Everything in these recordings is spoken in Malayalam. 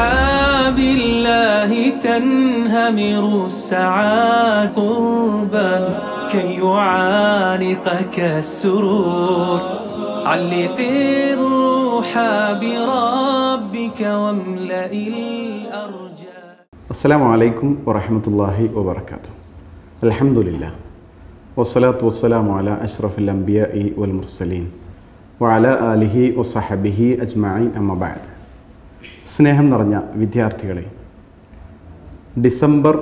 أصحاب الله تنهمر السعاد قربا كي يعانقك السرور علق الروح بربك واملأ الأرجاء السلام عليكم ورحمة الله وبركاته. الحمد لله. والصلاة والسلام على أشرف الأنبياء والمرسلين وعلى آله وصحبه أجمعين أما بعد. സ്നേഹം നിറഞ്ഞ വിദ്യാർത്ഥികളെ ഡിസംബർ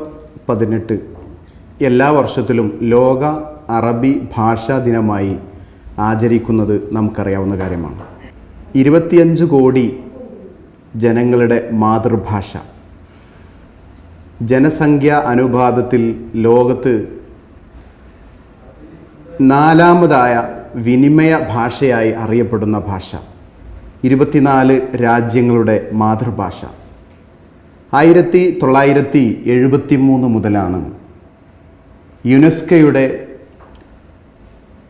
പതിനെട്ട്. എല്ലാ വർഷത്തിലും ലോക അറബി ഭാഷാ ദിനമായി ആചരിക്കുന്നത് നമുക്കറിയാവുന്ന കാര്യമാണ്. ഇരുപത്തിയഞ്ച് കോടി ജനങ്ങളുടെ മാതൃഭാഷ. ജനസംഖ്യ അനുപാതത്തിൽ ലോകത്ത് നാലാമതായ വിനിമയ ഭാഷയായി അറിയപ്പെടുന്ന ഭാഷ. ഇരുപത്തിനാല് രാജ്യങ്ങളുടെ മാതൃഭാഷ. ആയിരത്തി തൊള്ളായിരത്തി എഴുപത്തി മൂന്ന് മുതലാണ് യുനെസ്കോയുടെ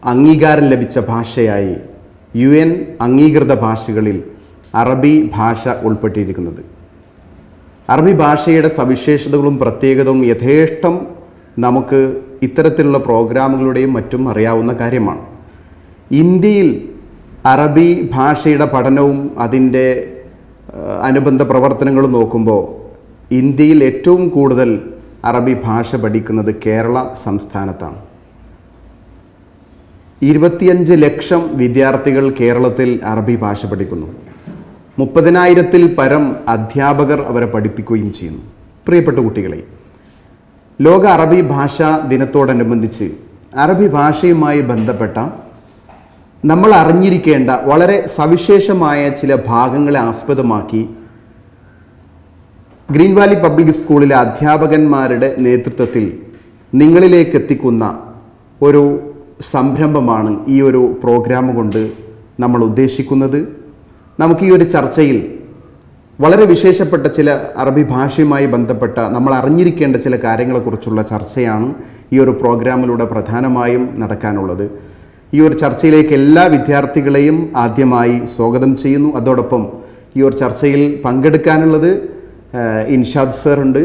അംഗീകാരം ലഭിച്ച ഭാഷയായി യു എൻ അംഗീകൃത ഭാഷകളിൽ അറബി ഭാഷ ഉൾപ്പെട്ടിരിക്കുന്നത്. അറബി ഭാഷയുടെ സവിശേഷതകളും പ്രത്യേകതകളും യഥേഷ്ടം നമുക്ക് ഇത്തരത്തിലുള്ള പ്രോഗ്രാമുകളുടെയും മറ്റും അറിയാവുന്ന കാര്യമാണ്. ഇന്ത്യയിൽ അറബി ഭാഷയുടെ പഠനവും അതിന്റെ അനുബന്ധ പ്രവർത്തനങ്ങളും നോക്കുമ്പോൾ ഇന്ത്യയിൽ ഏറ്റവും കൂടുതൽ അറബി ഭാഷ പഠിക്കുന്നത് കേരള സംസ്ഥാനത്താണ്. ഇരുപത്തിയഞ്ച് ലക്ഷം വിദ്യാർത്ഥികൾ കേരളത്തിൽ അറബി ഭാഷ പഠിക്കുന്നു. മുപ്പതിനായിരത്തിൽ പരം അധ്യാപകർ അവരെ പഠിപ്പിക്കുകയും ചെയ്യുന്നു. പ്രിയപ്പെട്ട കുട്ടികളെ ലോക അറബി ഭാഷാ ദിനത്തോടനുബന്ധിച്ച് അറബി ഭാഷയുമായി ബന്ധപ്പെട്ട നമ്മൾ അറിഞ്ഞിരിക്കേണ്ട വളരെ സവിശേഷമായ ചില ഭാഗങ്ങളെ ആസ്പദമാക്കി ഗ്രീൻ വാലി പബ്ലിക് സ്കൂളിലെ അധ്യാപകന്മാരുടെ നേതൃത്വത്തിൽ നിങ്ങളിലേക്ക് എത്തിക്കുന്ന ഒരു സംരംഭമാണ് ഈ ഒരു പ്രോഗ്രാം കൊണ്ട് നമ്മൾ ഉദ്ദേശിക്കുന്നത്. നമുക്ക് ഈ ഒരു ചർച്ചയിൽ വളരെ വിശേഷപ്പെട്ട ചില അറബി ഭാഷയുമായി ബന്ധപ്പെട്ട നമ്മൾ അറിഞ്ഞിരിക്കേണ്ട ചില കാര്യങ്ങളെക്കുറിച്ചുള്ള ചർച്ചയാണ് ഈ ഒരു പ്രോഗ്രാമിലൂടെ പ്രധാനമായും നടക്കാനുള്ളത്. ഈ ഒരു ചർച്ചയിലേക്ക് എല്ലാ വിദ്യാർത്ഥികളെയും ആദ്യമായി സ്വാഗതം ചെയ്യുന്നു. അതോടൊപ്പം ഈ ഒരു ചർച്ചയിൽ പങ്കെടുക്കാനുള്ളത് ഇൻഷാദ് സാറുണ്ട്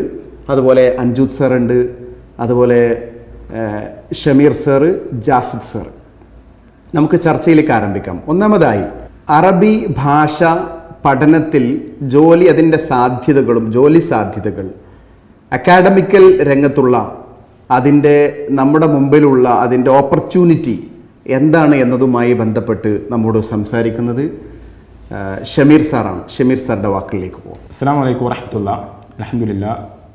അതുപോലെ അഞ്ജുത് സാറുണ്ട് അതുപോലെ ഷമീർ സാറ് ജാസിദ് സാർ നമുക്ക് ചർച്ചയിലേക്ക് ആരംഭിക്കാം. ഒന്നാമതായി അറബി ഭാഷ പഠനത്തിൽ ജോലി അതിന്റെ സാധ്യതകളും ജോലി സാധ്യതകൾ അക്കാഡമിക്കൽ രംഗത്തുള്ള അതിന്റെ നമ്മുടെ മുമ്പിലുള്ള അതിന്റെ ഓപ്പർച്യൂണിറ്റി എന്താണ് എന്നതുമായി ബന്ധപ്പെട്ട് നമ്മോട് സംസാരിക്കുന്നത് ഷമീർ സാറാണ്. ഷമീർ സാറിന്റെ വാക്കുകളിലേക്ക് പോകും അസ്സാം വലൈക്കും വറഹമത്തുള്ള. അലഹമുല്ല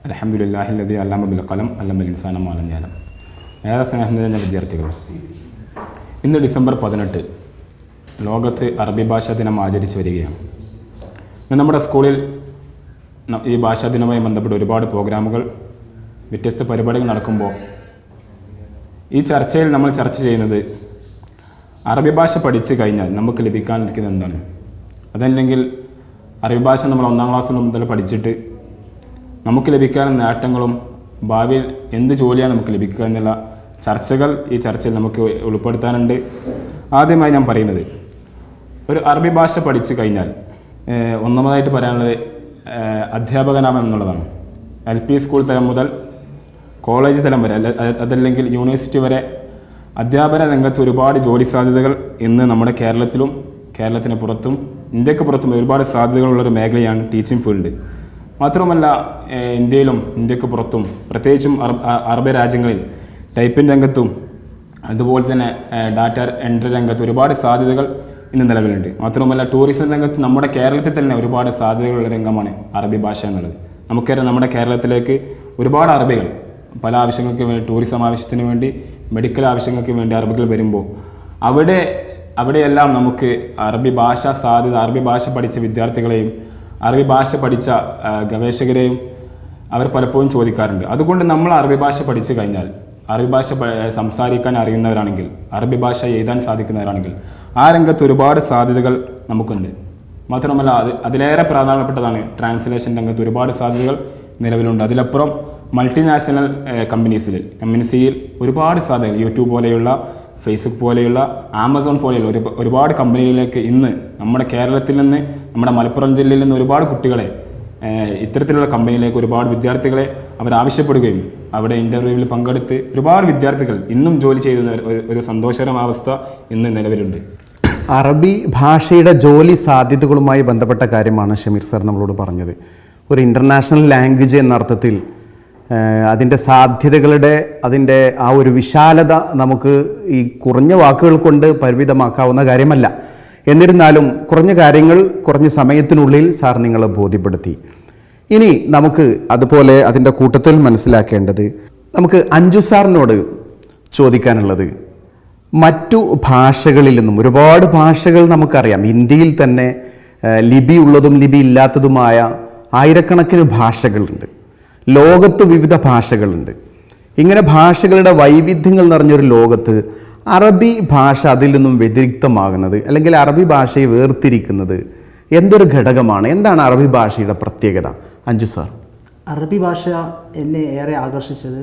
അലഹമുല്ലാഹില്ലതി അല്ലാമ ബിൽ കലം അല്ലമൽ ഇൻസാനം ഏറെ സ്നേഹം വിദ്യാർത്ഥികൾ ഇന്ന് ഡിസംബർ പതിനെട്ട് ലോകത്ത് അറബി ഭാഷാ ദിനം ആചരിച്ചു വരികയാണ്. നമ്മുടെ സ്കൂളിൽ ഈ ഭാഷാ ദിനവുമായി ബന്ധപ്പെട്ട് ഒരുപാട് പ്രോഗ്രാമുകൾ വ്യത്യസ്ത പരിപാടികൾ നടക്കുമ്പോൾ ഈ ചർച്ചയിൽ നമ്മൾ ചർച്ച ചെയ്യുന്നത് അറബി ഭാഷ പഠിച്ചു കഴിഞ്ഞാൽ നമുക്ക് ലഭിക്കാനിരിക്കുന്നത് എന്താണ്? അതല്ലെങ്കിൽ അറബി ഭാഷ നമ്മൾ ഒന്നാം ക്ലാസ്സിൽ മുതൽ പഠിച്ചിട്ട് നമുക്ക് ലഭിക്കാനുള്ള നേട്ടങ്ങളും ഭാവിയിൽ എന്ത് ജോലിയാണ് നമുക്ക് ലഭിക്കുക എന്നുള്ള ചർച്ചകൾ ഈ ചർച്ചയിൽ നമുക്ക് ഉൾപ്പെടുത്താനുണ്ട്. ആദ്യമായി ഞാൻ പറയുന്നത് ഒരു അറബി ഭാഷ പഠിച്ചു കഴിഞ്ഞാൽ ഒന്നാമതായിട്ട് പറയാനുള്ളത് അധ്യാപകനാമം എന്നുള്ളതാണ്. എൽ പി സ്കൂൾ തലം മുതൽ കോളേജ് തലം വരെ അതല്ലെങ്കിൽ യൂണിവേഴ്സിറ്റി വരെ അധ്യാപന രംഗത്ത് ഒരുപാട് ജോലി സാധ്യതകൾ ഇന്ന് നമ്മുടെ കേരളത്തിലും കേരളത്തിന് പുറത്തും ഇന്ത്യയ്ക്ക് പുറത്തും ഒരുപാട് സാധ്യതകളുള്ളൊരു മേഖലയാണ് ടീച്ചിങ് ഫീൽഡ് മാത്രമല്ല ഇന്ത്യയിലും ഇന്ത്യയ്ക്ക് പുറത്തും പ്രത്യേകിച്ചും അറബ് രാജ്യങ്ങളിൽ ടൈപ്പിംഗ് രംഗത്തും അതുപോലെ തന്നെ ഡാറ്റ എൻട്രി രംഗത്ത് ഒരുപാട് സാധ്യതകൾ ഇന്ന് നിലവിലുണ്ട്. മാത്രമല്ല ടൂറിസം രംഗത്ത് നമ്മുടെ കേരളത്തിൽ തന്നെ ഒരുപാട് സാധ്യതകളുള്ള രംഗമാണ് അറബി ഭാഷ എന്നുള്ളത് നമുക്കറിയാം നമ്മുടെ കേരളത്തിലേക്ക് ഒരുപാട് അറബികൾ പല ആവശ്യങ്ങൾക്ക് വേണ്ടി ടൂറിസം ആവശ്യത്തിന് വേണ്ടി മെഡിക്കൽ ആവശ്യങ്ങൾക്ക് വേണ്ടി അറബികൾ വരുമ്പോൾ അവിടെ അവിടെയെല്ലാം നമുക്ക് അറബി ഭാഷ സാധ്യത അറബി ഭാഷ പഠിച്ച വിദ്യാർത്ഥികളെയും അറബി ഭാഷ പഠിച്ച ഗവേഷകരെയും അവർ പലപ്പോഴും ചോദിക്കാറുണ്ട്. അതുകൊണ്ട് നമ്മൾ അറബി ഭാഷ പഠിച്ചു കഴിഞ്ഞാൽ അറബി ഭാഷ സംസാരിക്കാൻ അറിയുന്നവരാണെങ്കിൽ അറബി ഭാഷ എഴുതാൻ സാധിക്കുന്നവരാണെങ്കിൽ ആ രംഗത്ത് ഒരുപാട് സാധ്യതകൾ നമുക്കുണ്ട്. മാത്രമല്ല അത് അതിലേറെ പ്രാധാന്യപ്പെട്ടതാണ് ട്രാൻസ്ലേഷൻ രംഗത്ത് ഒരുപാട് സാധ്യതകൾ നിലവിലുണ്ട്. അതിലപ്പുറം മൾട്ടിനാഷണൽ കമ്പനീസിൽ എം എൻ സിയിൽ ഒരുപാട് സാധ്യതകൾ യൂട്യൂബ് പോലെയുള്ള ഫേസ്ബുക്ക് പോലെയുള്ള ആമസോൺ പോലെയുള്ള ഒരു ഒരുപാട് കമ്പനികളിലേക്ക് ഇന്ന് നമ്മുടെ കേരളത്തിൽ നിന്ന് നമ്മുടെ മലപ്പുറം ജില്ലയിൽ നിന്ന് ഒരുപാട് കുട്ടികളെ ഇത്തരത്തിലുള്ള കമ്പനിയിലേക്ക് ഒരുപാട് വിദ്യാർത്ഥികളെ അവർ ആവശ്യപ്പെടുകയും അവിടെ ഇന്റർവ്യൂവിൽ പങ്കെടുത്ത് ഒരുപാട് വിദ്യാർത്ഥികൾ ഇന്നും ജോലി ചെയ്യുന്ന ഒരു- സന്തോഷകരമായ അവസ്ഥ ഇന്ന് നിലവിലുണ്ട്. അറബി ഭാഷയുടെ ജോലി സാധ്യതകളുമായി ബന്ധപ്പെട്ട കാര്യമാണ് ഷമീർ സാർ നമ്മളോട് പറഞ്ഞത്. ഒരു ഇന്റർനാഷണൽ ലാംഗ്വേജ് എന്ന അർത്ഥത്തിൽ അതിന്റെ സാധ്യതകളുടെ അതിന്റെ ആ ഒരു വിശാലത നമുക്ക് ഈ കുറഞ്ഞ വാക്കുകൾ കൊണ്ട് പരിമിതമാക്കാവുന്ന കാര്യമല്ല. എന്നിരുന്നാലും കുറഞ്ഞ കാര്യങ്ങൾ കുറഞ്ഞ സമയത്തിനുള്ളിൽ സാർ നിങ്ങളെ ബോധ്യപ്പെടുത്തി. ഇനി നമുക്ക് അതുപോലെ അതിന്റെ കൂട്ടത്തിൽ മനസ്സിലാക്കേണ്ടത് നമുക്ക് അഞ്ജു സാറിനോട് ചോദിക്കാനുള്ളത്. മറ്റു ഭാഷകളിൽ നിന്നും ഒരുപാട് ഭാഷകൾ നമുക്കറിയാം. ഇന്ത്യയിൽ തന്നെ ലിപി ഉള്ളതും ലിപി ഇല്ലാത്തതുമായ ആയിരക്കണക്കിന് ഭാഷകളുണ്ട്. ലോകത്ത് വിവിധ ഭാഷകളുണ്ട്. ഇങ്ങനെ ഭാഷകളുടെ വൈവിധ്യങ്ങൾ നിറഞ്ഞൊരു ലോകത്ത് അറബി ഭാഷ അതിൽ നിന്നും വ്യതിരിക്തമാകുന്നത് അല്ലെങ്കിൽ അറബി ഭാഷയെ വേർതിരിക്കുന്നത് എന്തൊരു ഘടകമാണ്? എന്താണ് അറബി ഭാഷയുടെ പ്രത്യേകത? അഞ്ജു സാർ. അറബി ഭാഷ എന്നെ ഏറെ ആകർഷിച്ചത്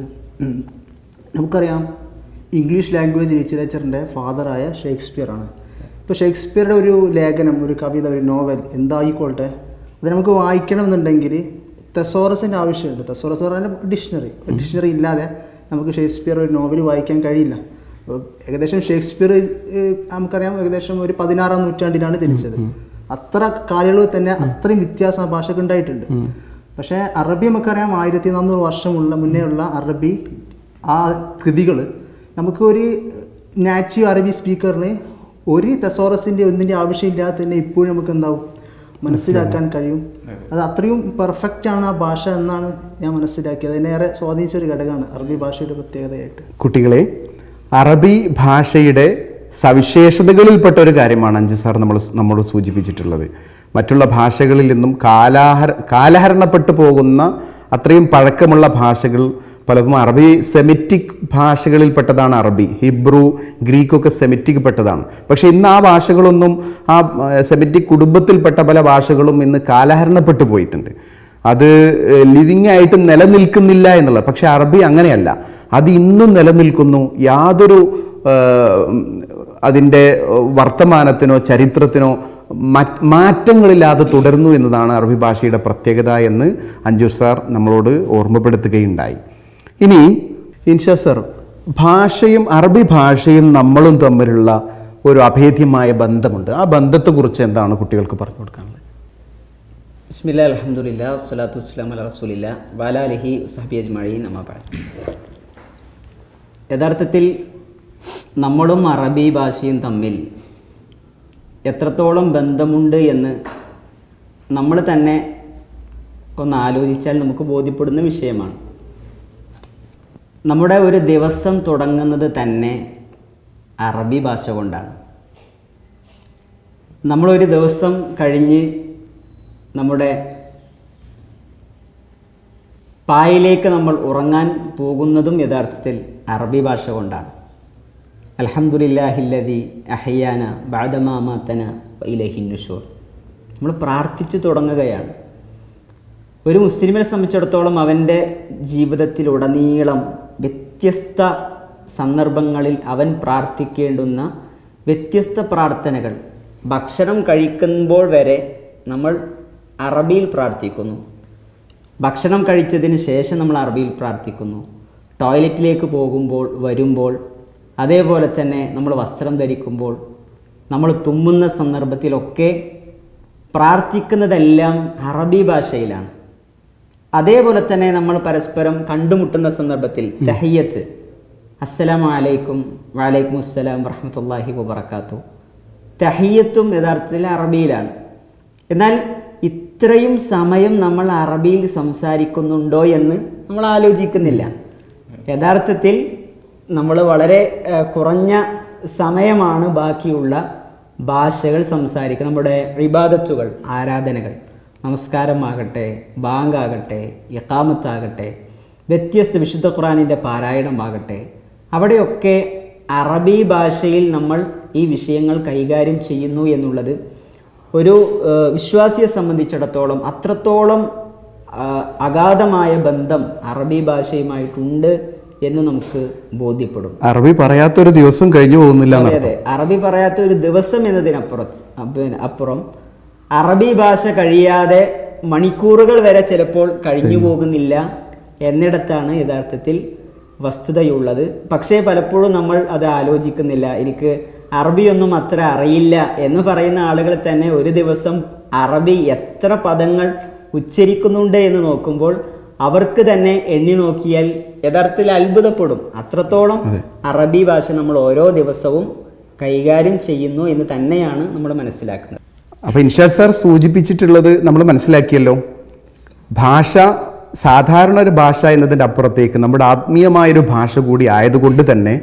നമുക്കറിയാം ഇംഗ്ലീഷ് ലാംഗ്വേജ് ലിറ്ററേച്ചറിന്റെ ഫാദറായ ഷേക്സ്പിയർ ആണ്. ഇപ്പോൾ ഷേക്സ്പിയറുടെ ഒരു ലേഖനം ഒരു കവിത ഒരു നോവൽ എന്തായിക്കോട്ടെ അത് നമുക്ക് വായിക്കണം എന്നുണ്ടെങ്കിൽ തെസോറസിന്റെ ആവശ്യമുണ്ട്. തെസോറസ് പറഞ്ഞാൽ ഡിക്ഷണറി ഡിക്ഷണറി ഇല്ലാതെ നമുക്ക് ഷേക്സ്പിയർ ഒരു നോവൽ വായിക്കാൻ കഴിയില്ല. ഏകദേശം ഷേക്സ്പിയർ നമുക്കറിയാം ഏകദേശം ഒരു പതിനാറാം നൂറ്റാണ്ടിലാണ് ജനിച്ചത്. അത്ര കാലയളവ് തന്നെ അത്രയും വ്യത്യാസം ഭാഷയ്ക്ക് ഉണ്ടായിട്ടുണ്ട്. പക്ഷേ അറബി നമുക്കറിയാം ആയിരത്തി നാനൂറ് വർഷമുള്ള മുന്നേ ഉള്ള അറബി ആ കൃതികൾ നമുക്ക് ഒരു നാറ്റീവ് അറബി സ്പീക്കറിന് ഒരു തെസോറസിന്റെ ഒന്നിന്റെ ആവശ്യമില്ലാതെ തന്നെ ഇപ്പോഴും നമുക്ക് എന്താവും? മനസ്സിലാക്കാൻ കഴിയും. അത്. അത്രയും പെർഫെക്റ്റ് ആണ് ആ ഭാഷ എന്നാണ് ഞാൻ മനസ്സിലാക്കിയത്. അതിനേറെ സ്വാധീനിച്ച ഒരു ഘടകമാണ് അറബി ഭാഷയുടെ പ്രത്യേകതയായിട്ട്. കുട്ടികളെ അറബി ഭാഷയുടെ സവിശേഷതകളിൽപ്പെട്ട ഒരു കാര്യമാണ് അഞ്ചു സാർ നമ്മൾ നമ്മോട് സൂചിപ്പിച്ചിട്ടുള്ളത്. മറ്റുള്ള ഭാഷകളിൽ നിന്നും കാലാഹര കാലഹരണപ്പെട്ടു പോകുന്ന അത്രയും പഴക്കമുള്ള ഭാഷകൾ പലതും അറബി സെമിറ്റിക് ഭാഷകളിൽപ്പെട്ടതാണ് അറബി ഹിബ്രു ഗ്രീക്കൊക്കെ സെമിറ്റിക് പെട്ടതാണ് പക്ഷേ ഇന്ന് ആ ഭാഷകളൊന്നും ആ സെമിറ്റിക് കുടുംബത്തിൽപ്പെട്ട പല ഭാഷകളും ഇന്ന് കാലഹരണപ്പെട്ടു പോയിട്ടുണ്ട്. അത് ലിവിങ് ആയിട്ട് നിലനിൽക്കുന്നില്ല എന്നുള്ളത്. പക്ഷേ അറബി അങ്ങനെയല്ല. അത് ഇന്നും നിലനിൽക്കുന്നു. യാതൊരു അതിന്റെ വർത്തമാനത്തിനോ ചരിത്രത്തിനോ മാറ്റങ്ങളില്ലാതെ തുടരുന്നു എന്നതാണ് അറബി ഭാഷയുടെ പ്രത്യേകത എന്ന് അഞ്ജു സാർ നമ്മളോട് ഓർമ്മപ്പെടുത്തുകയുണ്ടായി. ഇനി ഇൻഷാ സർ ഭാഷയും അറബി ഭാഷയും നമ്മളും തമ്മിലുള്ള ഒരു അഭേദ്യമായ ബന്ധമുണ്ട്. ആ ബന്ധത്തെക്കുറിച്ച് എന്താണ് കുട്ടികൾക്ക് പറഞ്ഞു കൊടുക്കാനുള്ളത്? ബിസ്മില്ല അലഹമുല്ല വസ്സലാത്തു വസ്സലാം അല വാലാലിഹി സഹബി യഥാർത്ഥത്തിൽ നമ്മളും അറബി ഭാഷയും തമ്മിൽ എത്രത്തോളം ബന്ധമുണ്ട് എന്ന് നമ്മൾ തന്നെ ഒന്ന് ആലോചിച്ചാൽ നമുക്ക് ബോധ്യപ്പെടുന്ന വിഷയമാണ്. നമ്മുടെ ഒരു ദിവസം തുടങ്ങുന്നത് തന്നെ അറബി ഭാഷ കൊണ്ടാണ്. നമ്മളൊരു ദിവസം കഴിഞ്ഞ് നമ്മുടെ പായയിലേക്ക് നമ്മൾ ഉറങ്ങാൻ പോകുന്നതും യഥാർത്ഥത്തിൽ അറബി ഭാഷ കൊണ്ടാണ്. അലഹമുല്ലാഹില്ലതി അഹയ്യാന ബാദമാമാത്തന ഇലഹിന്നുഷോർ നമ്മൾ പ്രാർത്ഥിച്ചു തുടങ്ങുകയാണ്. ഒരു മുസ്ലിമിനെ സംബന്ധിച്ചിടത്തോളം അവന്റെ ജീവിതത്തിലുടനീളം വ്യത്യസ്ത സന്ദർഭങ്ങളിൽ അവൻ പ്രാർത്ഥിക്കേണ്ടുന്ന വ്യത്യസ്ത പ്രാർത്ഥനകൾ. ഭക്ഷണം കഴിക്കുമ്പോൾ വരെ നമ്മൾ അറബിയിൽ പ്രാർത്ഥിക്കുന്നു. ഭക്ഷണം കഴിച്ചതിന് ശേഷം നമ്മൾ അറബിയിൽ പ്രാർത്ഥിക്കുന്നു. ടോയ്ലറ്റിലേക്ക് പോകുമ്പോൾ വരുമ്പോൾ അതേപോലെ തന്നെ നമ്മൾ വസ്ത്രം ധരിക്കുമ്പോൾ നമ്മൾ തുമ്മുന്ന സന്ദർഭത്തിലൊക്കെ പ്രാർത്ഥിക്കുന്നതെല്ലാം അറബി ഭാഷയിലാണ്. അതേപോലെ തന്നെ നമ്മൾ പരസ്പരം കണ്ടുമുട്ടുന്ന സന്ദർഭത്തിൽ തഹയ്യത്ത്. അസ്സലാം അലൈക്കും വലൈക്കും അസ്സലാം വറഹമത്തല്ലാഹി വബർക്കാത്തു തഹയ്യത്തും യഥാർത്ഥത്തിൽ അറബിയിലാണ്. എന്നാൽ ഇത്രയും സമയം നമ്മൾ അറബിയിൽ സംസാരിക്കുന്നുണ്ടോ എന്ന് നമ്മൾ ആലോചിക്കുന്നില്ല. യഥാർത്ഥത്തിൽ നമ്മൾ വളരെ കുറഞ്ഞ സമയമാണ് ബാക്കിയുള്ള ഭാഷകൾ സംസാരിക്കുക. നമ്മുടെ വിവാദത്തുകൾ ആരാധനകൾ. നമസ്കാരമാകട്ടെ ബാങ്കാകട്ടെ യക്കാമത്താകട്ടെ വ്യത്യസ്ത വിശുദ്ധ ഖുറാനിന്റെ പാരായണമാകട്ടെ. അവിടെയൊക്കെ അറബി ഭാഷയിൽ നമ്മൾ ഈ വിഷയങ്ങൾ കൈകാര്യം ചെയ്യുന്നു എന്നുള്ളത് ഒരു വിശ്വാസിയെ സംബന്ധിച്ചിടത്തോളം അത്രത്തോളം അഗാധമായ ബന്ധം അറബി ഭാഷയുമായിട്ടുണ്ട് എന്ന് നമുക്ക് ബോധ്യപ്പെടും. അറബി പറയാത്തൊരു ദിവസം കഴിഞ്ഞു പോകുന്നില്ല അതെ അറബി പറയാത്ത ഒരു ദിവസം എന്നതിനപ്പുറം അപ്പുറം അറബി ഭാഷ കഴിയാതെ മണിക്കൂറുകൾ വരെ ചിലപ്പോൾ കഴിഞ്ഞു പോകുന്നില്ല എന്നിടത്താണ് യഥാർത്ഥത്തിൽ വസ്തുതയുള്ളത്. പക്ഷേ പലപ്പോഴും നമ്മൾ അത് ആലോചിക്കുന്നില്ല. എനിക്ക് അറബിയൊന്നും അത്ര അറിയില്ല എന്ന് പറയുന്ന ആളുകൾ തന്നെ ഒരു ദിവസം അറബി എത്ര പദങ്ങൾ ഉച്ചരിക്കുന്നുണ്ട് എന്ന് നോക്കുമ്പോൾ അവർക്ക് തന്നെ എണ്ണി നോക്കിയാൽ യഥാർത്ഥത്തിൽ അത്ഭുതപ്പെടും. അത്രത്തോളം അറബി ഭാഷ നമ്മൾ ഓരോ ദിവസവും കൈകാര്യം ചെയ്യുന്നു എന്ന് തന്നെയാണ് നമ്മൾ മനസ്സിലാക്കുന്നത്. അപ്പോൾ ഇൻഷാദ് സാർ സൂചിപ്പിച്ചിട്ടുള്ളത് നമ്മൾ മനസ്സിലാക്കിയല്ലോ. ഭാഷ സാധാരണ ഒരു ഭാഷ എന്നതിന്റെ അപ്പുറത്തേക്ക് നമ്മുടെ ആത്മീയമായൊരു ഭാഷ കൂടി ആയതുകൊണ്ട് തന്നെ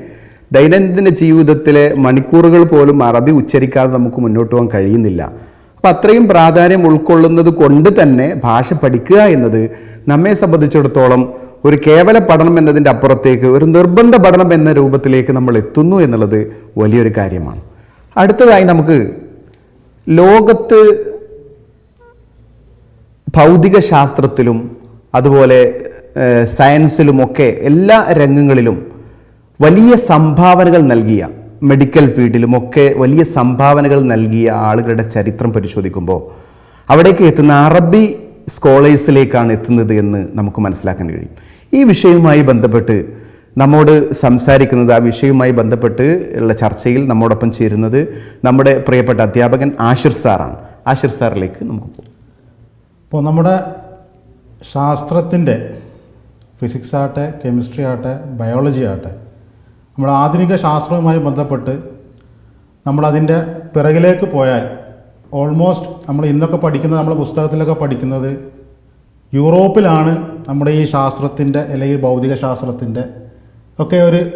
ദൈനംദിന ജീവിതത്തിലെ മണിക്കൂറുകൾ പോലും അറബി ഉച്ചരിക്കാതെ നമുക്ക് മുന്നോട്ട് പോകാൻ കഴിയുന്നില്ല. അപ്പം അത്രയും പ്രാധാന്യം ഉൾക്കൊള്ളുന്നത് കൊണ്ട് തന്നെ ഭാഷ പഠിക്കുക എന്നത് നമ്മെ സംബന്ധിച്ചിടത്തോളം ഒരു കേവല പഠനം എന്നതിന്റെ അപ്പുറത്തേക്ക് ഒരു നിർബന്ധ പഠനം എന്ന രൂപത്തിലേക്ക് നമ്മൾ എത്തുന്നു എന്നുള്ളത് വലിയൊരു കാര്യമാണ്. അടുത്തതായി നമുക്ക് ലോകത്ത് ഭൗതിക ശാസ്ത്രത്തിലും അതുപോലെ സയൻസിലുമൊക്കെ എല്ലാ രംഗങ്ങളിലും വലിയ സംഭാവനകൾ നൽകിയ മെഡിക്കൽ ഫീൽഡിലുമൊക്കെ വലിയ സംഭാവനകൾ നൽകിയ ആളുകളുടെ ചരിത്രം പരിശോധിക്കുമ്പോൾ അവിടേക്ക് എത്തുന്ന അറബി സ്കോളേഴ്സിലേക്കാണ് എത്തുന്നത് എന്ന് നമുക്ക് മനസ്സിലാക്കാൻ കഴിയും. ഈ വിഷയവുമായി ബന്ധപ്പെട്ട് നമ്മോട് സംസാരിക്കുന്നത് ആ വിഷയവുമായി ബന്ധപ്പെട്ട് ഉള്ള ചർച്ചയിൽ നമ്മോടൊപ്പം ചേരുന്നത് നമ്മുടെ പ്രിയപ്പെട്ട അധ്യാപകൻ ആഷിർ സാറാണ്. ആഷിർ സാറിലേക്ക് നമുക്ക് പോകാം. ഇപ്പോൾ നമ്മുടെ ശാസ്ത്രത്തിന്റെ ഫിസിക്സ് ആകട്ടെ കെമിസ്ട്രി ആകട്ടെ ബയോളജി ആകട്ടെ നമ്മൾ ആധുനിക ശാസ്ത്രവുമായി ബന്ധപ്പെട്ട് നമ്മളതിന്റെ പിറകിലേക്ക് പോയാൽ ഓൾമോസ്റ്റ് നമ്മൾ ഇന്നൊക്കെ പഠിക്കുന്നത് നമ്മുടെ പുസ്തകത്തിലൊക്കെ പഠിക്കുന്നത് യൂറോപ്പിലാണ് നമ്മുടെ ഈ ശാസ്ത്രത്തിന്റെ അല്ലെങ്കിൽ ഭൗതിക ശാസ്ത്രത്തിന്റെ ഒക്കെ ഒരു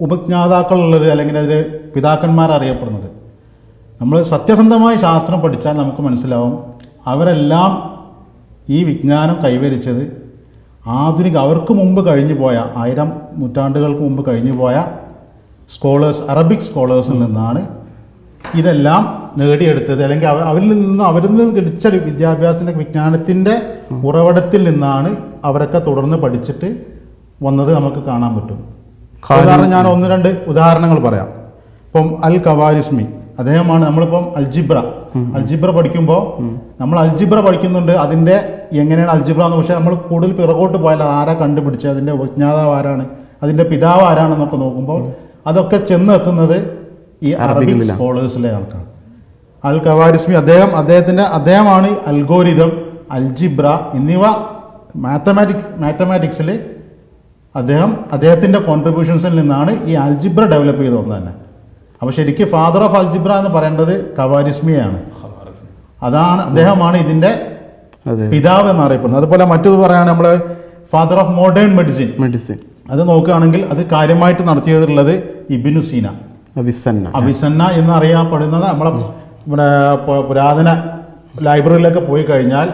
ഉപജ്ഞാതാക്കളുള്ളത് അല്ലെങ്കിൽ അതിൽ പിതാക്കന്മാർ അറിയപ്പെടുന്നത്. നമ്മൾ സത്യസന്ധമായി ശാസ്ത്രം പഠിച്ചാൽ നമുക്ക് മനസ്സിലാവും അവരെല്ലാം ഈ വിജ്ഞാനം കൈവരിച്ചത് ആധുനിക അവർക്ക് മുമ്പ് കഴിഞ്ഞു പോയ ആയിരം നൂറ്റാണ്ടുകൾക്ക് മുമ്പ് കഴിഞ്ഞു പോയ സ്കോളേഴ്സ് അറബിക് സ്കോളേഴ്സിൽ നിന്നാണ് ഇതെല്ലാം നേടിയെടുത്തത്. അല്ലെങ്കിൽ അവ- അവരിൽ നിന്ന് അവരിൽ നിന്ന് ലഭിച്ച വിദ്യാഭ്യാസത്തിന്റെ വിജ്ഞാനത്തിന്റെ ഉറവിടത്തിൽ നിന്നാണ് അവരൊക്കെ തുടർന്ന് പഠിച്ചിട്ട് വന്നത് നമുക്ക് കാണാൻ പറ്റും. ഉദാഹരണം ഞാൻ ഒന്ന് രണ്ട് ഉദാഹരണങ്ങൾ പറയാം. ഇപ്പം അൽ കവാരിസ്മി അദ്ദേഹമാണ് നമ്മളിപ്പം അൽജിബ്ര. അൽജിബ്ര പഠിക്കുമ്പോൾ നമ്മൾ അൽജിബ്ര പഠിക്കുന്നുണ്ട്. അതിന്റെ എങ്ങനെയാണ് അൽജിബ്ര എന്ന് പക്ഷേ നമ്മൾ കൂടുതൽ പിറകോട്ട് പോയാൽ ആരാ കണ്ടുപിടിച്ചത് അതിന്റെ ഉപജ്ഞാതാവ് ആരാണ്? അതിന്റെ പിതാവ് ആരാണെന്നൊക്കെ നോക്കുമ്പോൾ അതൊക്കെ ചെന്നെത്തുന്നത് ഈ അറബിക്. സ്കോളേഴ്സിലെ ആൾക്കാണ് അൽ കവാരിസ്മി അദ്ദേഹം അദ്ദേഹത്തിന്റെ അദ്ദേഹമാണ് അൽഗോരിതം അൽജിബ്ര എന്നിവ മാത്തമാറ്റിക് മാത്തമാറ്റിക്സിൽ അദ്ദേഹം അദ്ദേഹത്തിന്റെ കോൺട്രിബ്യൂഷൻസിൽ നിന്നാണ് ഈ അൽജിബ്ര ഡെവലപ്പ് ചെയ്ത് വന്നത് തന്നെ. അപ്പോൾ ശരിക്കും ഫാദർ ഓഫ് അൽജിബ്ര എന്ന് പറയേണ്ടത് കവാരിസ്മിയാണ്. അതാണ് അദ്ദേഹമാണ് ഇതിന്റെ പിതാവ് എന്നറിയപ്പെടുന്നത് അതുപോലെ മറ്റൊരു പറയുകയാണെങ്കിൽ നമ്മൾ father of modern medicine medicine അത് നോക്കുകയാണെങ്കിൽ അത് കാര്യമായിട്ട് നടത്തിയതുള്ളത് ഇബിനു സീന. അവിസന്ന. അഭിസന്ന എന്നറിയപ്പെടുന്നത് നമ്മളെ നമ്മുടെ പുരാതന ലൈബ്രറിയിലൊക്കെ പോയി കഴിഞ്ഞാൽ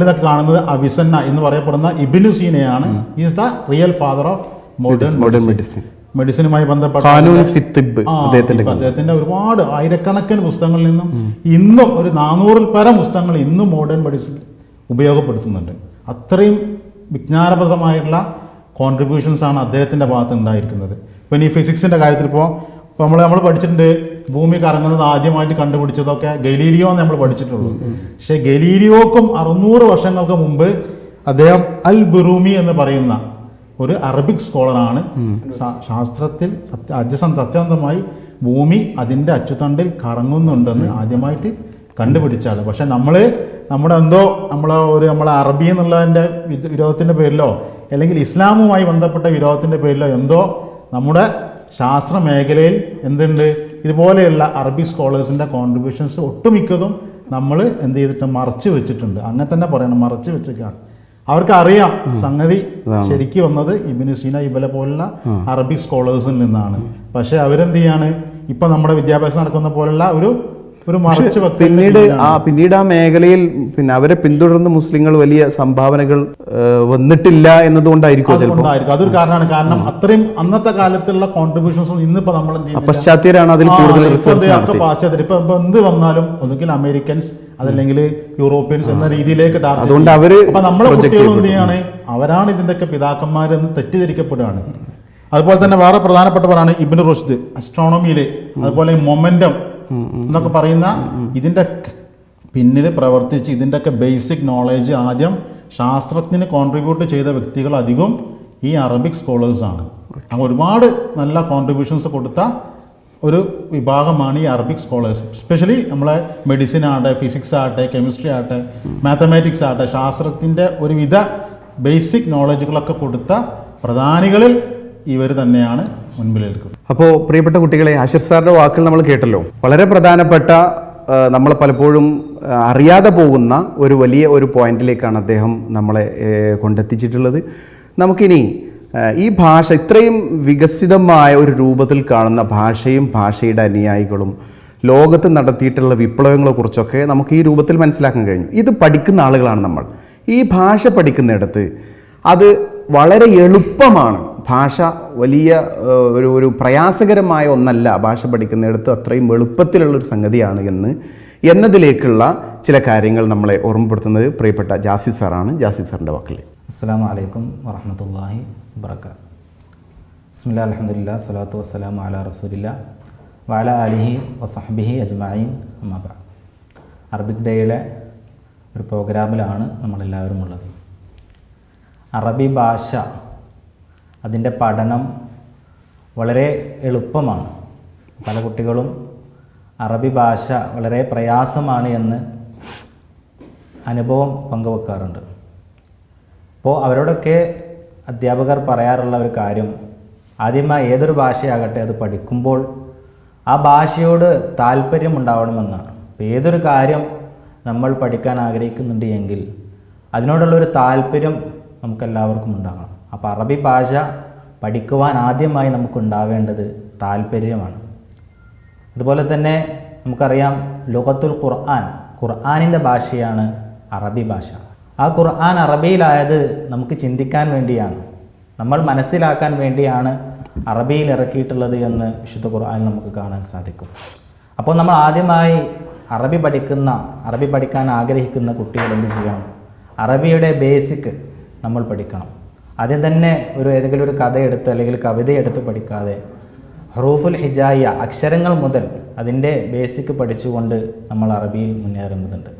നിന്നൊക്കെ കാണുന്നത് അവിസന്ന എന്ന് പറയപ്പെടുന്ന Ibn സീനയാണ് is the real father of modern medicine മെഡിസിനുമായി ബന്ധപ്പെട്ട അദ്ദേഹത്തിന്റെ ഒരുപാട് ആയിരക്കണക്കിന് പുസ്തകങ്ങളിൽ നിന്നും ഇന്നും ഒരു നാനൂറിൽ പരം പുസ്തകങ്ങൾ ഇന്നും മോഡേൺ മെഡിസിൻ ഉപയോഗപ്പെടുത്തുന്നുണ്ട്. അത്രയും വിജ്ഞാനപ്രദമായിട്ടുള്ള കോൺട്രിബ്യൂഷൻസ് ആണ് അദ്ദേഹത്തിന്റെ ഭാഗത്ത് ഉണ്ടായിരിക്കുന്നത്. ഇപ്പം ഈ ഫിസിക്സിന്റെ കാര്യത്തിൽ ഇപ്പോൾ ഇപ്പോൾ നമ്മൾ നമ്മൾ പഠിച്ചിട്ടുണ്ട്. ഭൂമി കറങ്ങുന്നത് ആദ്യമായിട്ട് കണ്ടുപിടിച്ചതൊക്കെ ഗലീലിയോ എന്ന് നമ്മൾ പഠിച്ചിട്ടുള്ളൂ. പക്ഷേ ഗലീലിയോക്കും അറുന്നൂറ് വർഷങ്ങൾക്ക് മുമ്പ് അദ്ദേഹം അൽ ബിറൂമി എന്ന് പറയുന്ന ഒരു അറബിക് സ്കോളറാണ്. ശാസ്ത്രത്തിൽ സത്യ അത്യസം സത്യസന്ധമായി ഭൂമി അതിന്റെ അച്ചുതണ്ടിൽ കറങ്ങുന്നുണ്ടെന്ന് ആദ്യമായിട്ട് കണ്ടുപിടിച്ചാണ്. പക്ഷെ നമ്മൾ നമ്മുടെ എന്തോ നമ്മളെ ഒരു നമ്മളെ അറബി എന്നുള്ളതിന്റെ വിര- വിരോധത്തിന്റെ പേരിലോ അല്ലെങ്കിൽ ഇസ്ലാമുമായി ബന്ധപ്പെട്ട വിരോധത്തിന്റെ പേരിലോ എന്തോ നമ്മുടെ ശാസ്ത്ര മേഖലയിൽ എന്തുണ്ട്? ഇതുപോലെയുള്ള അറബി സ്കോളേഴ്സിന്റെ കോൺട്രിബ്യൂഷൻസ് ഒട്ടുമിക്കതും നമ്മൾ എന്ത് ചെയ്തിട്ട് മറച്ചു വെച്ചിട്ടുണ്ട്. അങ്ങനെ തന്നെ പറയണം മറച്ചു വെച്ചേക്കാണ് അവർക്ക് അറിയാം സംഗതി ശരിക്ക് വന്നത് ഇബിനു സീന ഇബല പോലുള്ള അറബിക് സ്കോളേഴ്സിൽ നിന്നാണ്. പക്ഷേ അവരെന്ത് ചെയ്യാണ്? ഇപ്പം നമ്മുടെ വിദ്യാഭ്യാസം നടക്കുന്ന പോലുള്ള ഒരു പിന്നീട് ആ പിന്നീട് ആ മേഖലയിൽ പിന്നെ അവരെ പിന്തുടർന്ന് മുസ്ലിങ്ങൾ വലിയ സംഭാവനകൾ വന്നിട്ടില്ല എന്നതുകൊണ്ടായിരിക്കും അതൊരു കാരണമാണ്. കാരണം അത്രയും അന്നത്തെ കാലത്തുള്ള കോൺട്രിബ്യൂഷൻസും ഇന്നിപ്പോ നമ്മൾ? പശ്ചാത്യരാണ് അതിൽ കൂടുതൽ റിസർച്ച് പാശ്ചാത്യർ ഇപ്പൊ എന്ത് വന്നാലും ഒന്നുകിൽ അമേരിക്കൻസ് അതല്ലെങ്കിൽ യൂറോപ്യൻസ് എന്ന രീതിയിലേക്ക് അതുകൊണ്ട് അവർ നമ്മളെ കുട്ടികൾ എന്ത്. ചെയ്യാണ്? അവരാണ് ഇതിന്റെയൊക്കെ പിതാക്കന്മാരെന്ന് തെറ്റിദ്ധരിക്കപ്പെടുകയാണ്. അതുപോലെ തന്നെ വേറെ പ്രധാനപ്പെട്ടവരാണ് ഇബിൻ റുഷ്ദ് അസ്ട്രോണമിയിലെ അതുപോലെ മൊമെന്റം എന്നൊക്കെ പറയുന്ന ഇതിന്റെ പിന്നിൽ പ്രവർത്തിച്ച് ഇതിന്റെയൊക്കെ ബേസിക് നോളേജ് ആദ്യം ശാസ്ത്രത്തിന് കോൺട്രിബ്യൂട്ട് ചെയ്ത വ്യക്തികൾ അധികം ഈ അറബിക് സ്കോളേഴ്സാണ് അങ്ങനെ ഒരുപാട് നല്ല കോൺട്രിബ്യൂഷൻസ് കൊടുത്ത ഒരു വിഭാഗമാണ് ഈ അറബിക് സ്കോളേഴ്സ് സ്പെഷ്യലി നമ്മളെ മെഡിസിൻ ആകട്ടെ ഫിസിക്സ് ആകട്ടെ കെമിസ്ട്രി ആകട്ടെ മാത്തമാറ്റിക്സ് ആകട്ടെ ശാസ്ത്രത്തിന്റെ ഒരുവിധ ബേസിക് നോളജുകളൊക്കെ കൊടുത്ത പ്രധാനികളിൽ ഇവർ തന്നെയാണ്. നിൽക്കുന്നത് അപ്പോൾ പ്രിയപ്പെട്ട കുട്ടികളെ ആഷിർ സാറിന്റെ വാക്കുകൾ നമ്മൾ കേട്ടല്ലോ. വളരെ പ്രധാനപ്പെട്ട നമ്മൾ പലപ്പോഴും അറിയാതെ പോകുന്ന ഒരു വലിയ ഒരു പോയിന്റിലേക്കാണ് അദ്ദേഹം നമ്മളെ കൊണ്ടെത്തിച്ചിട്ടുള്ളത്. നമുക്കിനി ഈ ഭാഷ ഇത്രയും വികസിതമായ ഒരു രൂപത്തിൽ കാണുന്ന ഭാഷയും ഭാഷയുടെ അനുയായികളും ലോകത്ത് നടത്തിയിട്ടുള്ള വിപ്ലവങ്ങളെക്കുറിച്ചൊക്കെ നമുക്ക് ഈ രൂപത്തിൽ മനസ്സിലാക്കാൻ കഴിഞ്ഞു. ഇത് പഠിക്കുന്ന ആളുകളാണ് നമ്മൾ. ഈ ഭാഷ പഠിക്കുന്നിടത്ത് അത് വളരെ എളുപ്പമാണ് ഭാഷ വലിയ ഒരു ഒരു പ്രയാസകരമായ ഒന്നല്ല. ഭാഷ പഠിക്കുന്നിടത്ത് അത്രയും എളുപ്പത്തിലുള്ളൊരു സംഗതിയാണ് എന്ന് എന്നതിലേക്കുള്ള ചില കാര്യങ്ങൾ നമ്മളെ ഓർമ്മപ്പെടുത്തുന്നത് പ്രിയപ്പെട്ട ജാസി സാറാണ്. ജാസി സാറിന്റെ വാക്കിൽ. അസ്സാം വലൈക്കും വറഹമത്തല്ലാഹി വർക്ക ബിസ്മില്ലാ അലഹമില്ല സ്വലാത്തു വസ്സലാം അല റസൂലില്ല വാല അലിഹി വസഹബിഹി അജ്മായിൻ അമ്മാബ അറബിക് ഡേയിലെ ഒരു പ്രോഗ്രാമിലാണ് നമ്മളെല്ലാവരും ഉള്ളത്. അറബി ഭാഷ അതിന്റെ പഠനം വളരെ എളുപ്പമാണ്. പല കുട്ടികളും അറബി ഭാഷ വളരെ പ്രയാസമാണ് എന്ന് അനുഭവം പങ്കുവെക്കാറുണ്ട്. അപ്പോൾ അവരോടൊക്കെ അധ്യാപകർ പറയാറുള്ള ഒരു കാര്യം ആദ്യമായി ഏതൊരു ഭാഷയാകട്ടെ അത് പഠിക്കുമ്പോൾ ആ ഭാഷയോട് താല്പര്യം ഉണ്ടാവണമെന്നാണ് അപ്പോൾ ഏതൊരു കാര്യം നമ്മൾ പഠിക്കാൻ ആഗ്രഹിക്കുന്നുണ്ട് എങ്കിൽ അതിനോടുള്ളൊരു താല്പര്യം നമുക്കെല്ലാവർക്കും ഉണ്ടാകണം. അപ്പോൾ അറബി ഭാഷ പഠിക്കുവാൻ ആദ്യമായി നമുക്കുണ്ടാവേണ്ടത് താല്പര്യമാണ്. അതുപോലെ തന്നെ നമുക്കറിയാം ലുഗത്തുൽ ഖുർആൻ ഖുർആാനിന്റെ ഭാഷയാണ് അറബി ഭാഷ. ആ ഖുർആൻ അറബിയിലായത് നമുക്ക് ചിന്തിക്കാൻ വേണ്ടിയാണ്. നമ്മൾ മനസ്സിലാക്കാൻ വേണ്ടിയാണ് അറബിയിൽ ഇറക്കിയിട്ടുള്ളത് എന്ന് വിശുദ്ധ ഖുർആൻ നമുക്ക് കാണാൻ സാധിക്കും. അപ്പോൾ നമ്മൾ ആദ്യമായി അറബി പഠിക്കുന്ന അറബി പഠിക്കാൻ ആഗ്രഹിക്കുന്ന കുട്ടികൾ എന്ത് ചെയ്യണം? അറബിയുടെ ബേസിക് നമ്മൾ പഠിക്കണം. ആദ്യം തന്നെ ഒരു ഏതെങ്കിലും ഒരു കഥ എടുത്ത് അല്ലെങ്കിൽ കവിത എടുത്ത് പഠിക്കാതെ ഹറൂഫുൽ ഹിജായ അക്ഷരങ്ങൾ മുതൽ അതിന്റെ ബേസിക് പഠിച്ചുകൊണ്ട് നമ്മൾ അറബിയിൽ മുന്നേറുന്നുണ്ട്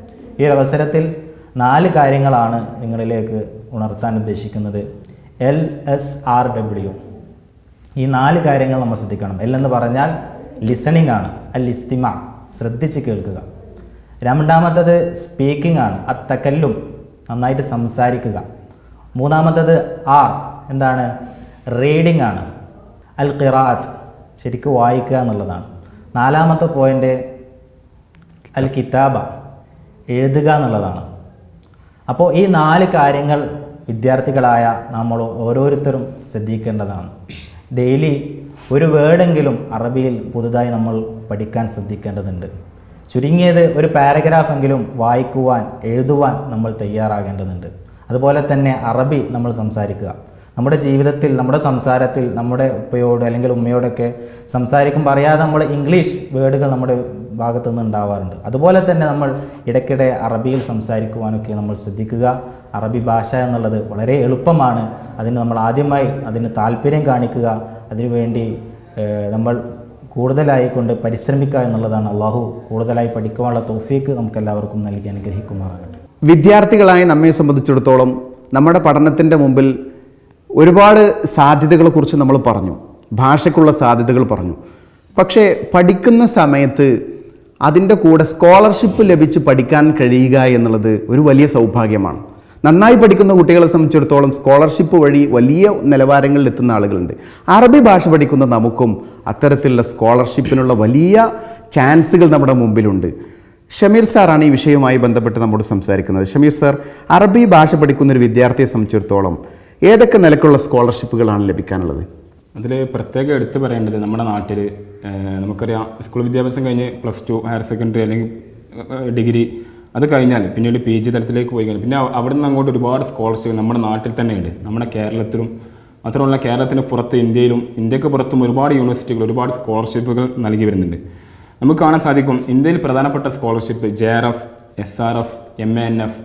ഈ അവസരത്തിൽ നാല് കാര്യങ്ങളാണ് നിങ്ങളിലേക്ക് ഉണർത്താൻ ഉദ്ദേശിക്കുന്നത്. എൽ എസ് ആർ ഡബ്ല്യു ഈ നാല് കാര്യങ്ങൾ നമ്മൾ ശ്രദ്ധിക്കണം. എൽ എന്ന് പറഞ്ഞാൽ ലിസണിംഗ് ആണ്. അൽ ഇസ്തിമ ശ്രദ്ധിച്ച് കേൾക്കുക. രണ്ടാമത്തത് സ്പീക്കിംഗ് ആണ്. അത്തക്കല്ലും നന്നായിട്ട് സംസാരിക്കുക. മൂന്നാമത്തത് ആർ എന്താണ്? റീഡിംഗ് ആണ്. അൽ ഖിറാത്ത് ശരിക്കും വായിക്കുക എന്നുള്ളതാണ്. നാലാമത്തെ പോയിന്റ് അൽ കിതാബ എഴുതുക എന്നുള്ളതാണ്. അപ്പോൾ ഈ നാല് കാര്യങ്ങൾ വിദ്യാർത്ഥികളായ നമ്മൾ ഓരോരുത്തരും ശ്രദ്ധിക്കേണ്ടതാണ്. ഡെയിലി ഒരു വേർഡെങ്കിലും അറബിയിൽ പുതുതായി നമ്മൾ പഠിക്കാൻ ശ്രദ്ധിക്കേണ്ടതുണ്ട്. ചുരുങ്ങിയത് ഒരു പാരഗ്രാഫെങ്കിലും വായിക്കുവാൻ എഴുതുവാൻ നമ്മൾ തയ്യാറാകേണ്ടതുണ്ട്. അതുപോലെ തന്നെ അറബി നമ്മൾ സംസാരിക്കുക. നമ്മുടെ ജീവിതത്തിൽ നമ്മുടെ സംസാരത്തിൽ നമ്മുടെ ഉപ്പയോട് അല്ലെങ്കിൽ ഉമ്മയോടൊക്കെ സംസാരിക്കുമ്പോൾ അറിയാതെ നമ്മൾ ഇംഗ്ലീഷ് വേർഡുകൾ നമ്മുടെ ഭാഗത്തു നിന്ന് ഉണ്ടാവാറുണ്ട്. അതുപോലെ തന്നെ നമ്മൾ ഇടയ്ക്കിടെ അറബിയിൽ സംസാരിക്കുവാനൊക്കെ നമ്മൾ ശ്രദ്ധിക്കുക. അറബി ഭാഷ എന്നുള്ളത് വളരെ എളുപ്പമാണ്. അതിന് നമ്മൾ ആദ്യമായി അതിന് താല്പര്യം കാണിക്കുക. അതിനുവേണ്ടി നമ്മൾ കൂടുതലായി കൊണ്ട് പരിശ്രമിക്കുക എന്നുള്ളതാണ്. അള്ളാഹു കൂടുതലായി പഠിക്കുവാനുള്ള തോഫീക്ക് നമുക്കെല്ലാവർക്കും നൽകി അനുഗ്രഹിക്കുമാറാകട്ടെ. വിദ്യാർത്ഥികളായ നമ്മെ സംബന്ധിച്ചിടത്തോളം നമ്മുടെ പഠനത്തിന്റെ മുമ്പിൽ ഒരുപാട് സാധ്യതകളെക്കുറിച്ച് നമ്മൾ പറഞ്ഞു. ഭാഷയ്ക്കുള്ള സാധ്യതകൾ പറഞ്ഞു. പക്ഷേ പഠിക്കുന്ന സമയത്ത് അതിന്റെ കൂടെ സ്കോളർഷിപ്പ് ലഭിച്ച് പഠിക്കാൻ കഴിയുക എന്നുള്ളത് ഒരു വലിയ സൗഭാഗ്യമാണ്. നന്നായി പഠിക്കുന്ന കുട്ടികളെ സംബന്ധിച്ചിടത്തോളം സ്കോളർഷിപ്പ് വഴി വലിയ നിലവാരങ്ങളിൽ എത്തുന്ന ആളുകളുണ്ട്. അറബി ഭാഷ പഠിക്കുന്ന നമുക്കും അത്തരത്തിലുള്ള സ്കോളർഷിപ്പിനുള്ള വലിയ ചാൻസുകൾ നമ്മുടെ മുമ്പിലുണ്ട്. ഷമീർ സാറാണ് ഈ വിഷയവുമായി ബന്ധപ്പെട്ട് നമ്മോട് സംസാരിക്കുന്നത്. ഷമീർ സാർ അറബി ഭാഷ പഠിക്കുന്ന ഒരു വിദ്യാർത്ഥിയെ സംബന്ധിച്ചിടത്തോളം ഏതൊക്കെ നിലക്കുള്ള സ്കോളർഷിപ്പുകളാണ് ലഭിക്കാനുള്ളത്? അതിൽ പ്രത്യേകം എടുത്തു പറയേണ്ടത് നമ്മുടെ നാട്ടിൽ നമുക്കറിയാം സ്കൂൾ വിദ്യാഭ്യാസം കഴിഞ്ഞ് പ്ലസ് ടു ഹയർ സെക്കൻഡറി അല്ലെങ്കിൽ ഡിഗ്രി അത് കഴിഞ്ഞാൽ പിന്നീട് പി ജി തലത്തിലേക്ക് പോയി കഴിഞ്ഞാൽ പിന്നെ അവ- അവിടെ നിന്ന് അങ്ങോട്ട് ഒരുപാട് സ്കോളർഷിപ്പ് നമ്മുടെ നാട്ടിൽ തന്നെയുണ്ട്. നമ്മുടെ കേരളത്തിലും മാത്രമല്ല കേരളത്തിന് പുറത്ത് ഇന്ത്യയിലും ഇന്ത്യയ്ക്ക് പുറത്തും ഒരുപാട് യൂണിവേഴ്സിറ്റികൾ ഒരുപാട് സ്കോളർഷിപ്പുകൾ നൽകി വരുന്നുണ്ട്. നമുക്ക് കാണാൻ സാധിക്കും ഇന്ത്യയിൽ പ്രധാനപ്പെട്ട scholarship J R F S R F M A N F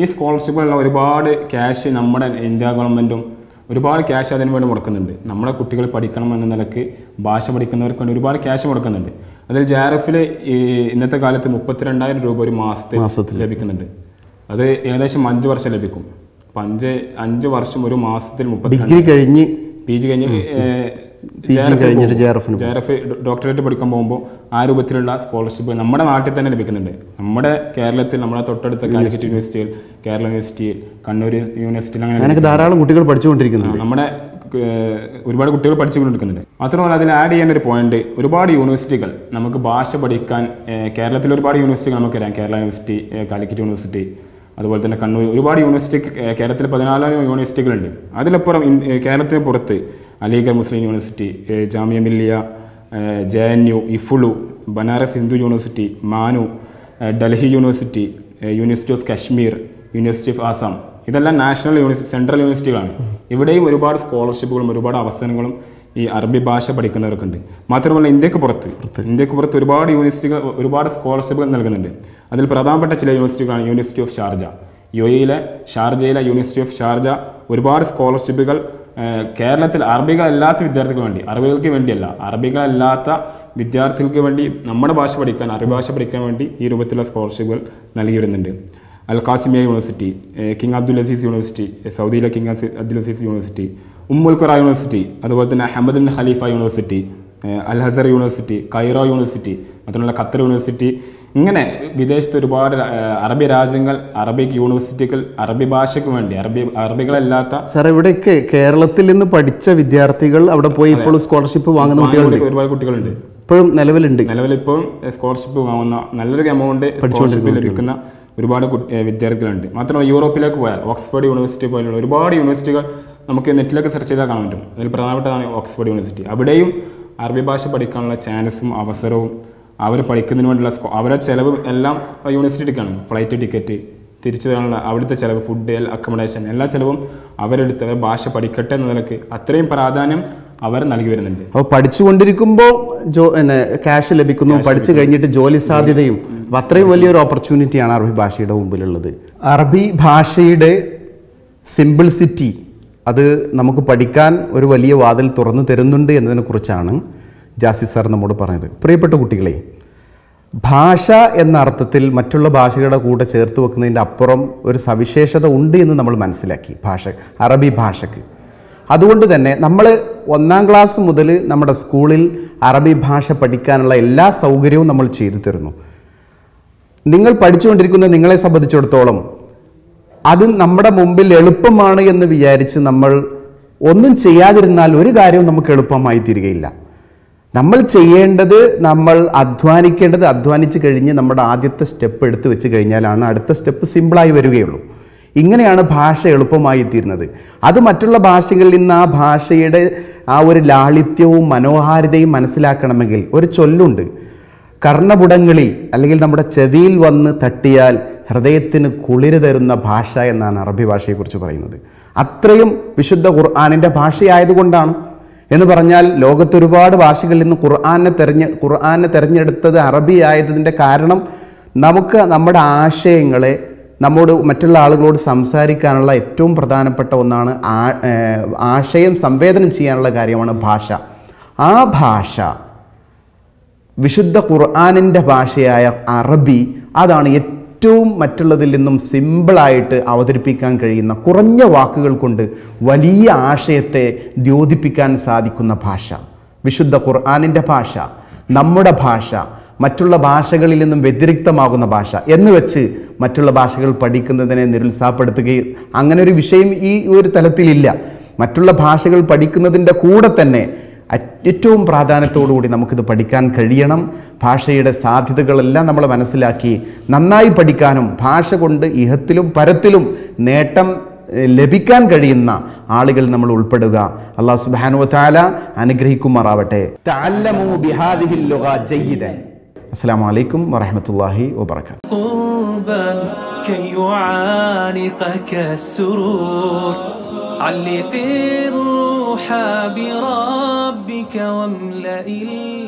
ഈ സ്കോളർഷിപ്പുകളുള്ള ഒരുപാട് ക്യാഷ് നമ്മുടെ ഇന്ത്യ ഗവൺമെന്റും ഒരുപാട് ക്യാഷ് അതിന് വേണ്ടി മുടക്കുന്നുണ്ട്. നമ്മുടെ കുട്ടികൾ പഠിക്കണം എന്ന നിലയ്ക്ക് ഭാഷ പഠിക്കുന്നവർക്ക് വേണ്ടി ഒരുപാട് ക്യാഷ് മുടക്കുന്നുണ്ട്. അതിൽ ജെ ആർ എഫിൽ ഇന്നത്തെ കാലത്ത് മുപ്പത്തിരണ്ടായിരം രൂപ ഒരു മാസത്തിൽ മാസത്തിൽ. ലഭിക്കുന്നുണ്ട്. അത് ഏകദേശം അഞ്ച് വർഷം ലഭിക്കും. അപ്പം അഞ്ച് അഞ്ച് വർഷം ഒരു മാസത്തിൽ മുപ്പത്തി ഡിഗ്രി കഴിഞ്ഞ് പി ജി കഴിഞ്ഞ് കഴിഞ്ഞിട്ട് JRF ന് ജെ ആർ എഫ് ഡോക്ടറേറ്റ് പഠിക്കാൻ പോകുമ്പോൾ ആ രൂപത്തിലുള്ള സ്കോളർഷിപ്പ് നമ്മുടെ നാട്ടിൽ തന്നെ ലഭിക്കുന്നുണ്ട്. നമ്മുടെ കേരളത്തിൽ നമ്മുടെ തൊട്ടടുത്ത കാലിക്കറ്റ് യൂണിവേഴ്സിറ്റിയിൽ കേരള യൂണിവേഴ്സിറ്റിയിൽ കണ്ണൂർ യൂണിവേഴ്സിറ്റിയിൽ അങ്ങനെ അങ്ങനെ ധാരാളം കുട്ടികൾ പഠിച്ചുകൊണ്ടിരിക്കുന്നുണ്ട്. ആ, നമ്മുടെ ഒരുപാട് കുട്ടികൾ പഠിച്ചുകൊണ്ടിരിക്കുന്നുണ്ട്. മാത്രമല്ല അതിൽ ആഡ് ചെയ്യുന്ന ഒരു പോയിന്റ് ഒരുപാട് യൂണിവേഴ്സിറ്റികൾ നമുക്ക് ഭാഷ പഠിക്കാൻ കേരളത്തിൽ ഒരുപാട് യൂണിവേഴ്സിറ്റികൾ നമുക്കറിയാം കേരള യൂണിവേഴ്സിറ്റി കാലിക്കറ്റ് യൂണിവേഴ്സിറ്റി അതുപോലെ തന്നെ കണ്ണൂർ ഒരുപാട് യൂണിവേഴ്സിറ്റി കേരളത്തിൽ പതിനാലായിരം യൂണിവേഴ്സിറ്റികളുണ്ട് അതിലപ്പുറം കേരളത്തിന് പുറത്ത് Aligarh Muslim university Jamia Millia J N U EFLU Banaras Hindu university MANUU Delhi university university of Kashmir university of Assam. ഇതെല്ലാം നാഷണൽ യൂണിവേഴ്സിറ്റി സെൻട്രൽ യൂണിവേഴ്സിറ്റികളാണ്. ഇവിടെയും ഒരുപാട് സ്കോളർഷിപ്പുകളും ഒരുപാട് അവസരങ്ങളും ഈ അറബി ഭാഷ പഠിക്കുന്നവർക്കുണ്ട്. മാത്രമല്ല ഇന്ത്യയ്ക്ക് പുറത്ത് ഇന്ത്യയ്ക്ക് പുറത്ത് ഒരുപാട് യൂണിവേഴ്സിറ്റികൾ ഒരുപാട് സ്കോളർഷിപ്പുകൾ നൽകുന്നുണ്ട്. അതിൽ പ്രധാനപ്പെട്ട ചില യൂണിവേഴ്സിറ്റികളാണ് യൂണിവേഴ്സിറ്റി ഓഫ് ഷാർജ. യു എയിലെ ഷാർജയിലെ യൂണിവേഴ്സിറ്റി ഓഫ് ഷാർജ ഒരുപാട് സ്കോളർഷിപ്പുകൾ കേരളത്തിൽ അറബികളല്ലാത്ത വിദ്യാർത്ഥികൾക്ക് വേണ്ടി അറബികൾക്ക് വേണ്ടിയല്ല അറബികളല്ലാത്ത വിദ്യാർത്ഥികൾക്ക് വേണ്ടി നമ്മുടെ ഭാഷ പഠിക്കാൻ അറബി ഭാഷ പഠിക്കാൻ വേണ്ടി ഈ രൂപത്തിലുള്ള സ്കോളർഷിപ്പുകൾ നൽകി വരുന്നുണ്ട് Al Qasimia university King Abdul Aziz university സൗദിയിലെ King Abdul Aziz university Umm al Qura university അതുപോലെ തന്നെ Ahmed bin Khalifa university Al Azhar university Cairo university മാത്രമല്ല ഖത്തർ യൂണിവേഴ്സിറ്റി ഇങ്ങനെ വിദേശത്ത് ഒരുപാട് അറബി രാജ്യങ്ങൾ അറബിക് യൂണിവേഴ്സിറ്റികൾ അറബി ഭാഷയ്ക്ക് വേണ്ടി അറബി അറബികളല്ലാത്ത സാർ ഇവിടെയൊക്കെ കേരളത്തിൽ നിന്ന് പഠിച്ച വിദ്യാർത്ഥികൾ അവിടെ പോയി ഇപ്പോൾ സ്കോളർഷിപ്പ് വാങ്ങുന്ന കുട്ടികളുണ്ട്. ഒരുപാട് കുട്ടികളുണ്ട്. ഇപ്പോഴും നിലവിലുണ്ട്. നിലവിൽ സ്കോളർഷിപ്പ് വാങ്ങുന്ന നല്ലൊരു എമൗണ്ട് സ്കോളർഷിപ്പിൽ ലഭിക്കുന്ന ഒരുപാട് വിദ്യാർത്ഥികളുണ്ട്. മാത്രമല്ല യൂറോപ്പിലേക്ക് പോയാൽ ഓക്സ്ഫോർഡ് യൂണിവേഴ്സിറ്റി പോലുള്ള ഒരുപാട് യൂണിവേഴ്സിറ്റികൾ നമുക്ക് നെറ്റിലൊക്കെ സെർച്ച് ചെയ്താൽ കാണാൻ പറ്റും. അതിൽ പ്രധാനപ്പെട്ടതാണ് ഓക്സ്ഫോർഡ് യൂണിവേഴ്സിറ്റി അവിടെയും അറബി ഭാഷ പഠിക്കാനുള്ള ചാൻസും അവസരവും അവർ പഠിക്കുന്നതിന് വേണ്ടിയുള്ള സ്കോ- അവരുടെ ചിലവ് എല്ലാം യൂണിവേഴ്സിറ്റി എടുക്കുകയാണ്. ഫ്ലൈറ്റ് ടിക്കറ്റ് തിരിച്ചു വരാനുള്ള അവിടുത്തെ ചിലവ് ഫുഡ് അക്കോമഡേഷൻ എല്ലാ ചിലവും അവരെടുത്ത് അവർ ഭാഷ പഠിക്കട്ടെ എന്ന നിലയ്ക്ക് അത്രയും പ്രാധാന്യം അവർ നൽകി വരുന്നുണ്ട്. അപ്പോൾ പഠിച്ചുകൊണ്ടിരിക്കുമ്പോൾ ജോ എന്നെ ക്യാഷ് ലഭിക്കുന്നു പഠിച്ചു കഴിഞ്ഞിട്ട് ജോലി സാധ്യതയും അത്രയും വലിയൊരു ഓപ്പർച്യൂണിറ്റിയാണ് അറബി ഭാഷയുടെ മുമ്പിലുള്ളത്. അറബി ഭാഷയുടെ സിമ്പിൾസിറ്റി അത് നമുക്ക് പഠിക്കാൻ ഒരു വലിയ വാതിൽ തുറന്നു തരുന്നുണ്ട് എന്നതിനെക്കുറിച്ചാണ് ജാസി സാർ നമ്മോട് പറഞ്ഞത്. പ്രിയപ്പെട്ട കുട്ടികളെ ഭാഷ എന്ന അർത്ഥത്തിൽ മറ്റുള്ള ഭാഷകളുടെ കൂടെ ചേർത്ത് വെക്കുന്നതിന്റെ അപ്പുറം ഒരു സവിശേഷത ഉണ്ട് എന്ന് നമ്മൾ മനസ്സിലാക്കി ഭാഷ അറബി ഭാഷയ്ക്ക് അതുകൊണ്ട് തന്നെ നമ്മൾ ഒന്നാം ക്ലാസ് മുതൽ നമ്മുടെ സ്കൂളിൽ അറബി ഭാഷ പഠിക്കാനുള്ള എല്ലാ സൗകര്യവും നമ്മൾ ചെയ്തു തരുന്നു. നിങ്ങൾ പഠിച്ചുകൊണ്ടിരിക്കുന്ന നിങ്ങളെ സംബന്ധിച്ചിടത്തോളം അത് നമ്മുടെ മുമ്പിൽ എളുപ്പമാണ് എന്ന് വിചാരിച്ച് നമ്മൾ ഒന്നും ചെയ്യാതിരുന്നാൽ ഒരു കാര്യവും നമുക്ക് എളുപ്പമായി തീരുകയില്ല. നമ്മൾ ചെയ്യേണ്ടത് നമ്മൾ അധ്വാനിക്കേണ്ടത് അധ്വാനിച്ച് കഴിഞ്ഞ് നമ്മുടെ ആദ്യത്തെ സ്റ്റെപ്പ് എടുത്ത് വെച്ച് കഴിഞ്ഞാലാണ് അടുത്ത സ്റ്റെപ്പ് സിമ്പിളായി വരികയുള്ളൂ. ഇങ്ങനെയാണ് ഭാഷ എളുപ്പമായി തീരുന്നത്. അത് മറ്റുള്ള ഭാഷകളിൽ നിന്ന് ആ ഭാഷയുടെ ആ ഒരു ലാളിത്യവും മനോഹാരിതയും മനസ്സിലാക്കണമെങ്കിൽ ഒരു ചൊല്ലുണ്ട്. കർണപുടങ്ങളിൽ അല്ലെങ്കിൽ നമ്മുടെ ചെവിയിൽ വന്ന് തട്ടിയാൽ ഹൃദയത്തിന് കുളിര് തരുന്ന ഭാഷ എന്നാണ് അറബി ഭാഷയെക്കുറിച്ച് പറയുന്നത്. അത്രയും വിശുദ്ധ ഖുർആാനിന്റെ ഭാഷയായതുകൊണ്ടാണ് എന്ന് പറഞ്ഞാൽ ലോകത്തൊരുപാട് ഭാഷകളിൽ നിന്ന് ഖുർആാനെ തെരഞ്ഞെ ഖുർആാനെ തിരഞ്ഞെടുത്തത് അറബി ആയതിന്റെ കാരണം നമുക്ക് നമ്മുടെ ആശയങ്ങളെ നമ്മോട് മറ്റുള്ള ആളുകളോട് സംസാരിക്കാനുള്ള ഏറ്റവും പ്രധാനപ്പെട്ട ഒന്നാണ് ആശയം സംവേദനം ചെയ്യാനുള്ള കാര്യമാണ് ഭാഷ. ആ ഭാഷ വിശുദ്ധ ഖുർആാനിന്റെ ഭാഷയായ അറബി അതാണ് ഏറ്റവും മറ്റുള്ളതിൽ നിന്നും സിമ്പിളായിട്ട് അവതരിപ്പിക്കാൻ കഴിയുന്ന കുറഞ്ഞ വാക്കുകൾ കൊണ്ട് വലിയ ആശയത്തെ ദ്യോതിപ്പിക്കാൻ സാധിക്കുന്ന ഭാഷ. വിശുദ്ധ ഖുർആാനിന്റെ ഭാഷ നമ്മുടെ ഭാഷ മറ്റുള്ള ഭാഷകളിൽ നിന്നും വ്യതിരിക്തമാകുന്ന ഭാഷ എന്ന് വെച്ച് മറ്റുള്ള ഭാഷകൾ പഠിക്കുന്നതിനെ നിരുത്സാഹപ്പെടുത്തുകയും അങ്ങനെ ഒരു വിഷയം ഈ ഒരു തലത്തിലില്ല. മറ്റുള്ള ഭാഷകൾ പഠിക്കുന്നതിന്റെ കൂടെ തന്നെ ഏറ്റവും പ്രാധാന്യത്തോടുകൂടി നമുക്കിത് പഠിക്കാൻ കഴിയണം ഭാഷയുടെ സാധ്യതകളെല്ലാം നമ്മൾ മനസ്സിലാക്കി നന്നായി പഠിക്കാനും ഭാഷ കൊണ്ട് ഇഹത്തിലും പരത്തിലും നേട്ടം ഏഹ്, ലഭിക്കാൻ കഴിയുന്ന ആളുകൾ നമ്മൾ ഉൾപ്പെടുക അള്ളാഹു സുബ്ഹാനഹു വതആല അനുഗ്രഹിക്കുമാറാവട്ടെ തഅല്ലമൂ ബിഹാദിഹിൽ ലുഗ ജയ്യിദൻ അസ്സലാമു അലൈക്കും വറഹ്മത്തുള്ളാഹി വബറകാതുഹു قربا كي يعانقك السرور علق الروح روحا بربك واملئ